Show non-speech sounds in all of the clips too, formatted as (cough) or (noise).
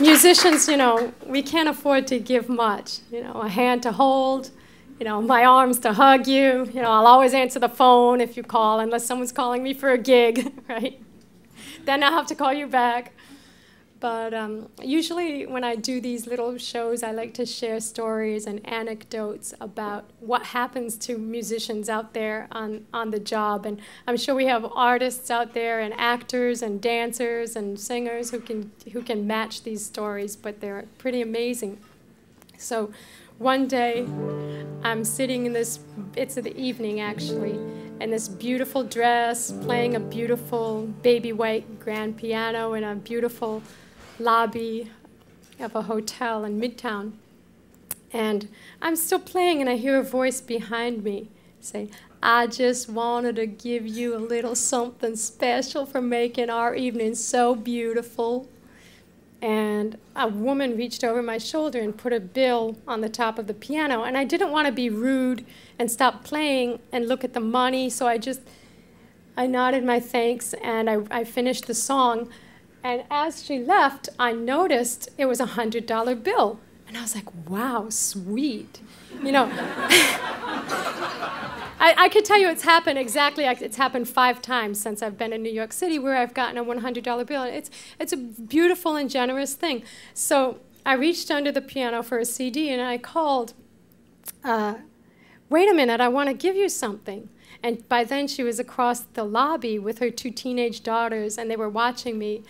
musicians, you know, we can't afford to give much. You know, a hand to hold, you know, my arms to hug you. You know, I'll always answer the phone if you call, unless someone's calling me for a gig, (laughs) right? Then I'll have to call you back. But um, usually, when I do these little shows, I like to share stories and anecdotes about what happens to musicians out there on, on the job. And I'm sure we have artists out there, and actors, and dancers, and singers who can, who can match these stories, but they're pretty amazing. So, one day, I'm sitting in this, it's in the evening actually, in this beautiful dress, playing a beautiful baby white grand piano in a beautiful lobby of a hotel in Midtown. And I'm still playing, and I hear a voice behind me say, I just wanted to give you a little something special for making our evening so beautiful. And a woman reached over my shoulder and put a bill on the top of the piano. And I didn't want to be rude and stop playing and look at the money, so I just I nodded my thanks and I, I finished the song. And as she left, I noticed it was a $100 bill. And I was like, wow, sweet. You know, (laughs) I, I could tell you it's happened exactly, it's happened five times since I've been in New York City where I've gotten a $100 bill. It's, it's a beautiful and generous thing. So I reached under the piano for a CD and I called, uh, wait a minute, I want to give you something. And by then she was across the lobby with her two teenage daughters and they were watching me.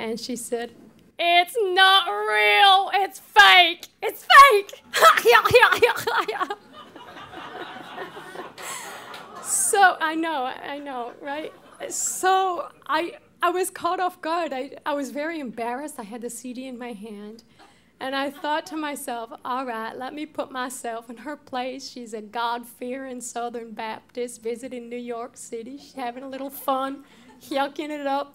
And she said, It's not real. It's fake. It's fake. (laughs) so I know, I know, right? So I, I was caught off guard. I, I was very embarrassed. I had the CD in my hand. And I thought to myself, all right, let me put myself in her place. She's a God fearing Southern Baptist visiting New York City. She's having a little fun, yucking it up.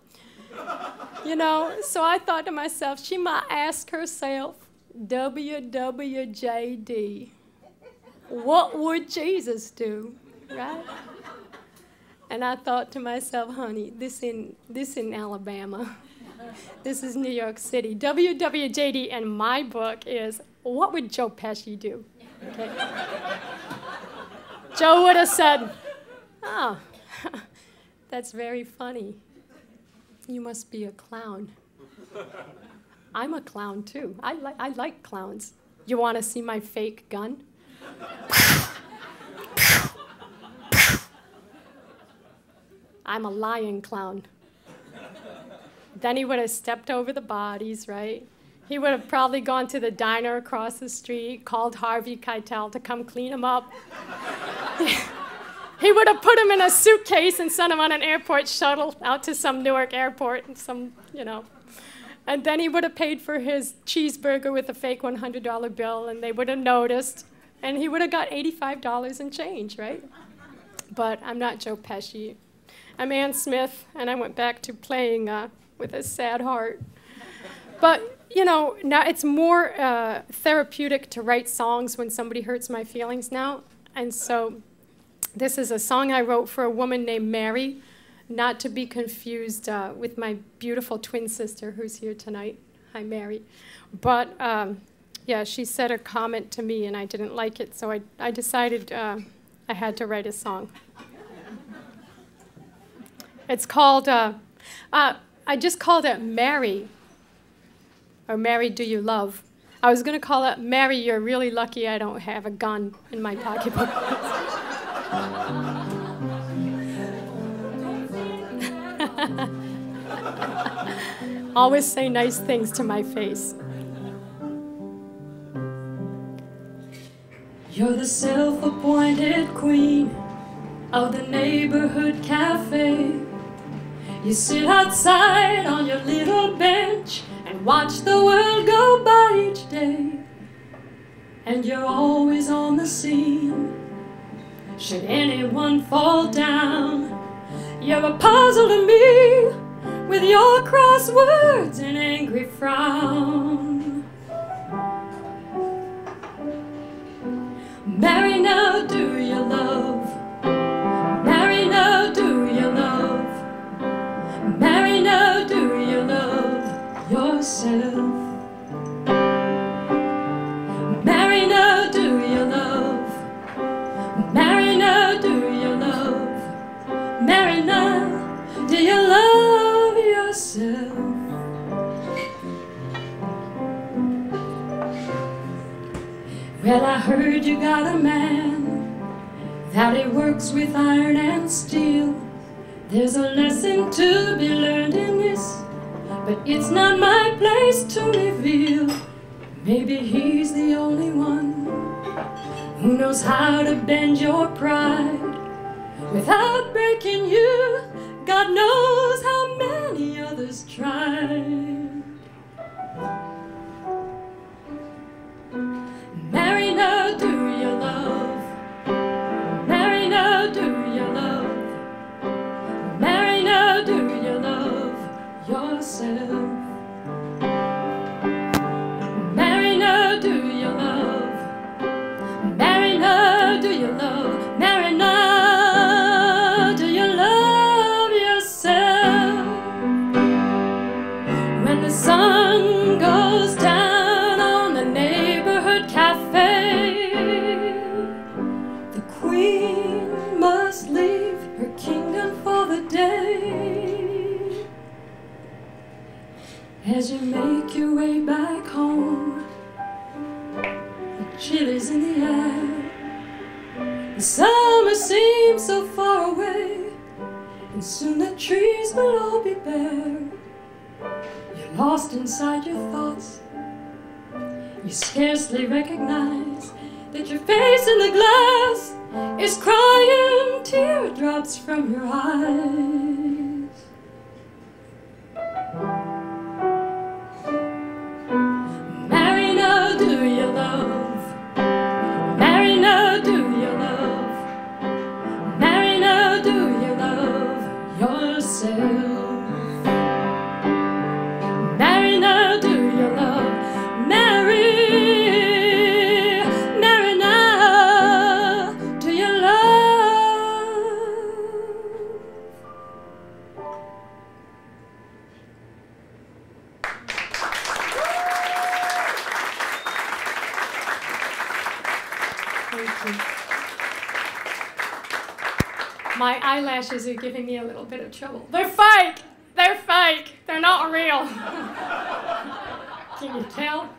You know, so I thought to myself, she might ask herself, WWJD, what would Jesus do? Right? And I thought to myself, honey, this in this in Alabama. This is New York City. WWJD in my book is what would Joe Pesci do? Okay. Joe would have said, Oh, (laughs) that's very funny. You must be a clown. I'm a clown too. I, li- I like clowns. You want to see my fake gun? I'm a lion clown. Then he would have stepped over the bodies, right? He would have probably gone to the diner across the street, called Harvey Keitel to come clean him up. (laughs) he would have put him in a suitcase and sent him on an airport shuttle out to some Newark airport and some, you know. And then he would have paid for his cheeseburger with a fake $100 bill and they would have noticed. And he would have got $85 in change, right? But I'm not Joe Pesci. I'm Anne Smith, and I went back to playing uh, with a sad heart. But you know, now it's more uh, therapeutic to write songs when somebody hurts my feelings now, and so this is a song I wrote for a woman named Mary, not to be confused uh, with my beautiful twin sister who's here tonight. Hi, Mary. But um, yeah, she said a comment to me, and I didn't like it, so I, I decided uh, I had to write a song. It's called. Uh, uh I just called it Mary, or Mary, do you love? I was going to call it Mary, you're really lucky I don't have a gun in my pocketbook. (laughs) (laughs) Always say nice things to my face. You're the self appointed queen of the neighborhood cafe. You sit outside on your little bench and watch the world go by each day. And you're always on the scene. Should anyone fall down, you're a puzzle to me with your crosswords and angry frown. Mary, now do you love? Mary, now do you love? Mary, now do you love yourself? Well, I heard you got a man that he works with iron and steel. There's a lesson to be learned in this, but it's not my place to reveal. Maybe he's the only one who knows how to bend your pride without breaking you. God knows how many others tried. You love? Mariner, do you love yourself? Mariner, do you love? Mariner, do you love? Mariner, do you love yourself? When the sun goes down on the neighborhood cafe, the queen must leave her kingdom for the day. As you make your way back home, the chill is in the air. The summer seems so far away, and soon the trees will all be bare. You're lost inside your thoughts. You scarcely recognize that your face in the glass is crying teardrops from your eyes. Thank you. My eyelashes are giving me a little bit of trouble. They're fake! They're fake! They're not real. (laughs) Can you tell?